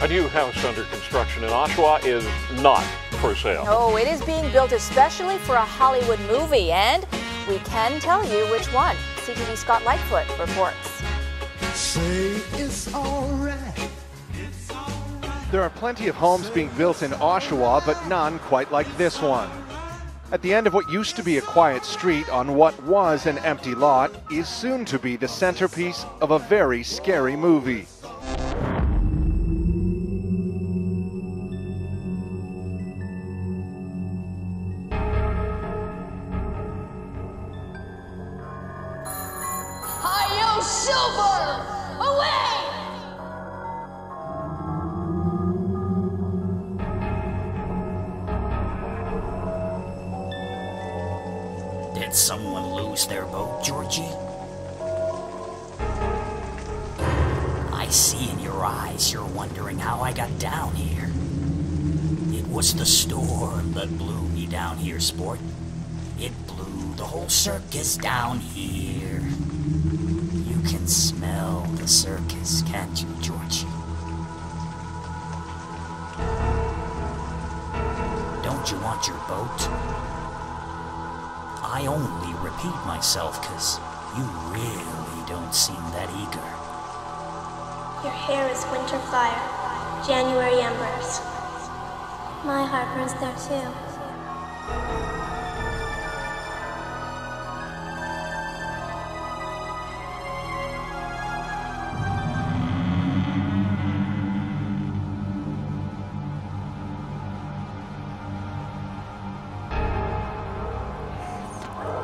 A new house under construction in Oshawa is not for sale. Oh, it is being built especially for a Hollywood movie, and we can tell you which one. CTV Scott Lightfoot reports. Say it's alright. There are plenty of homes being built in Oshawa, but none quite like this one. At the end of what used to be a quiet street on what was an empty lot is soon to be the centerpiece of a very scary movie. Silver! Away! Did someone lose their boat, Georgie? I see in your eyes you're wondering how I got down here. It was the storm that blew me down here, sport. It blew the whole circus down here. Can smell the circus, can't you, Georgie? Don't you want your boat? I only repeat myself because you really don't seem that eager. Your hair is winter fire, January embers. My heart burns there too.